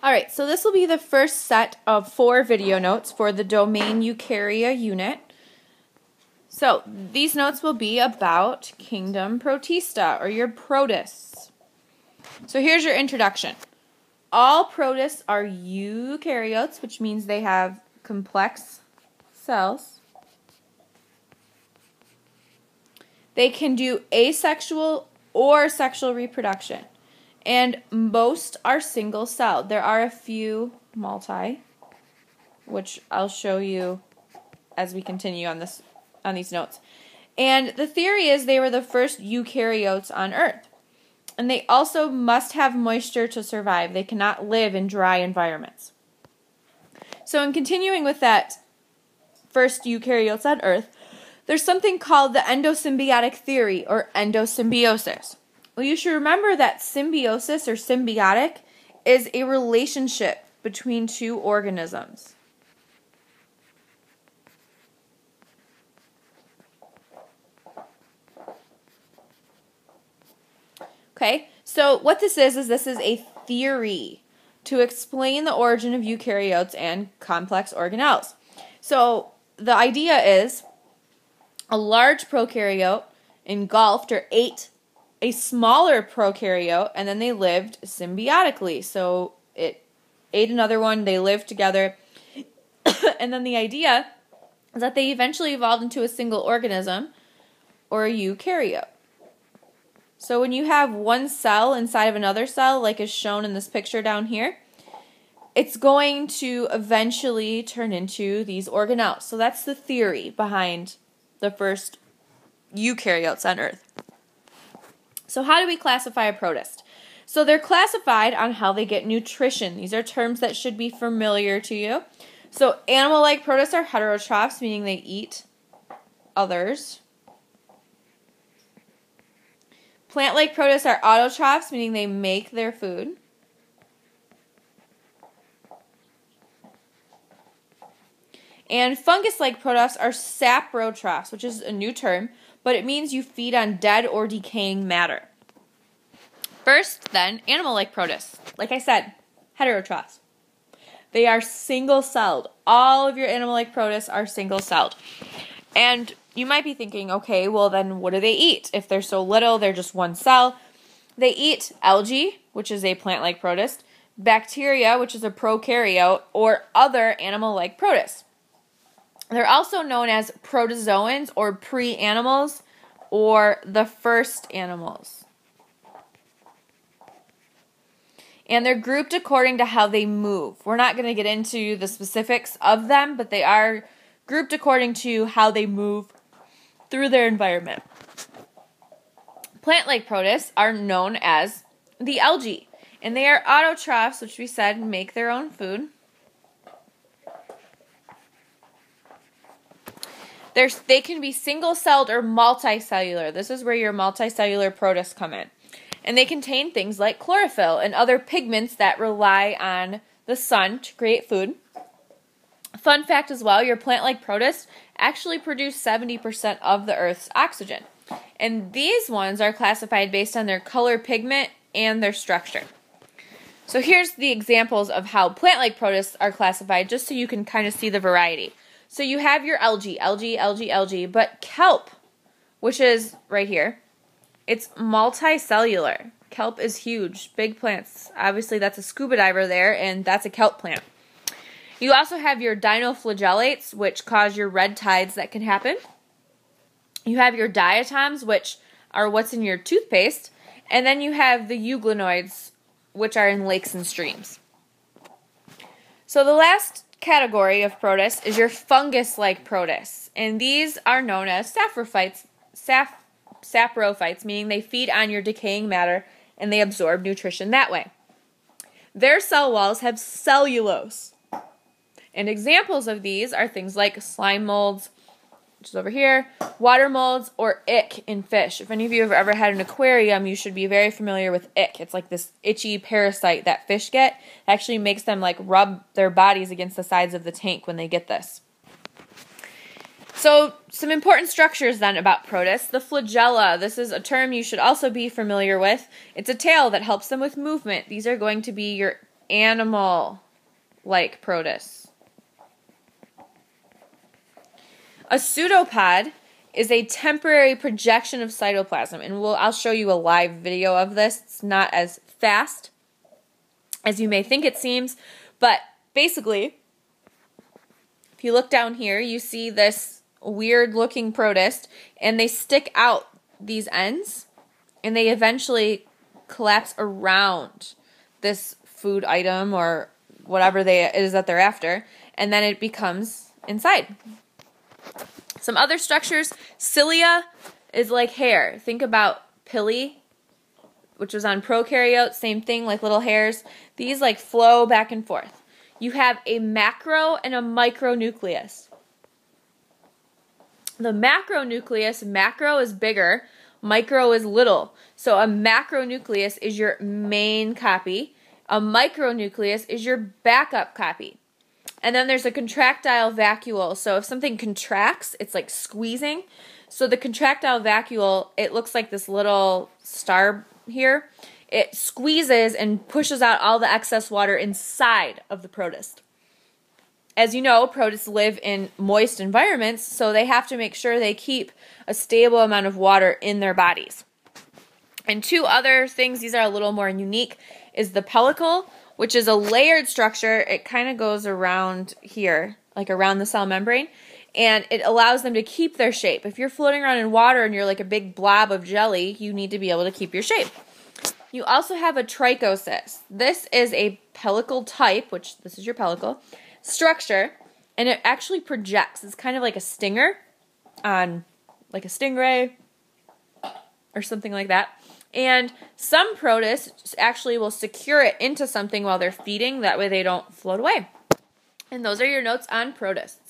All right, so this will be the first set of four video notes for the domain eukarya unit. So these notes will be about kingdom protista or your protists. So here's your introduction. All protists are eukaryotes, which means they have complex cells. They can do asexual or sexual reproduction and most are single celled. There are a few multi, which I'll show you as we continue on this on these notes. And the theory is they were the first eukaryotes on Earth. And they also must have moisture to survive. They cannot live in dry environments. So, in continuing with that first eukaryotes on Earth, there's something called the endosymbiotic theory or endosymbiosis. Well, you should remember that symbiosis or symbiotic is a relationship between two organisms. Okay, so what this is, is this is a theory to explain the origin of eukaryotes and complex organelles. So the idea is a large prokaryote engulfed or ate a smaller prokaryote, and then they lived symbiotically. So it ate another one, they lived together. and then the idea is that they eventually evolved into a single organism or a eukaryote. So when you have one cell inside of another cell, like is shown in this picture down here, it's going to eventually turn into these organelles. So that's the theory behind the first eukaryotes on Earth. So, how do we classify a protist? So, they're classified on how they get nutrition. These are terms that should be familiar to you. So, animal like protists are heterotrophs, meaning they eat others. Plant like protists are autotrophs, meaning they make their food. And fungus like protists are saprotrophs, which is a new term but it means you feed on dead or decaying matter. First, then, animal like protists. Like I said, heterotrophs. They are single celled. All of your animal like protists are single celled. And you might be thinking, okay, well, then what do they eat? If they're so little, they're just one cell. They eat algae, which is a plant like protist, bacteria, which is a prokaryote, or other animal like protists. They're also known as protozoans or pre animals or the first animals. And they're grouped according to how they move. We're not going to get into the specifics of them, but they are grouped according to how they move through their environment. Plant like protists are known as the algae, and they are autotrophs, which we said make their own food. There's, they can be single celled or multicellular. This is where your multicellular protists come in. And they contain things like chlorophyll and other pigments that rely on the sun to create food. Fun fact as well your plant like protists actually produce 70% of the Earth's oxygen. And these ones are classified based on their color pigment and their structure. So here's the examples of how plant like protists are classified just so you can kind of see the variety. So you have your algae, algae, algae, algae, but kelp, which is right here, it's multicellular. Kelp is huge, big plants. Obviously, that's a scuba diver there, and that's a kelp plant. You also have your dinoflagellates, which cause your red tides that can happen. You have your diatoms, which are what's in your toothpaste. And then you have the euglenoids, which are in lakes and streams. So the last category of protists is your fungus-like protists, and these are known as saprophytes, sap, saprophytes, meaning they feed on your decaying matter and they absorb nutrition that way. Their cell walls have cellulose. And examples of these are things like slime molds, which is over here, water molds, or ick in fish. If any of you have ever had an aquarium, you should be very familiar with ick. It's like this itchy parasite that fish get. It actually makes them like rub their bodies against the sides of the tank when they get this. So, some important structures then about protists. The flagella, this is a term you should also be familiar with. It's a tail that helps them with movement. These are going to be your animal like protist. A pseudopod is a temporary projection of cytoplasm, and we'll, I'll show you a live video of this. It's not as fast as you may think it seems, but basically, if you look down here, you see this weird looking protist, and they stick out these ends, and they eventually collapse around this food item or whatever they it is that they're after, and then it becomes inside. Some other structures, cilia is like hair. Think about pili, which was on prokaryotes, same thing, like little hairs. These like flow back and forth. You have a macro and a micronucleus. The macronucleus, macro is bigger, micro is little. So a macronucleus is your main copy. A micronucleus is your backup copy. And then there's a contractile vacuole. So if something contracts, it's like squeezing. So the contractile vacuole, it looks like this little star here. It squeezes and pushes out all the excess water inside of the protist. As you know, protists live in moist environments, so they have to make sure they keep a stable amount of water in their bodies. And two other things, these are a little more unique, is the pellicle, which is a layered structure. It kind of goes around here, like around the cell membrane, and it allows them to keep their shape. If you're floating around in water and you're like a big blob of jelly, you need to be able to keep your shape. You also have a trichocyst. This is a pellicle type, which this is your pellicle, structure, and it actually projects. It's kind of like a stinger on like a stingray or something like that. And some protists actually will secure it into something while they're feeding. That way they don't float away. And those are your notes on protists.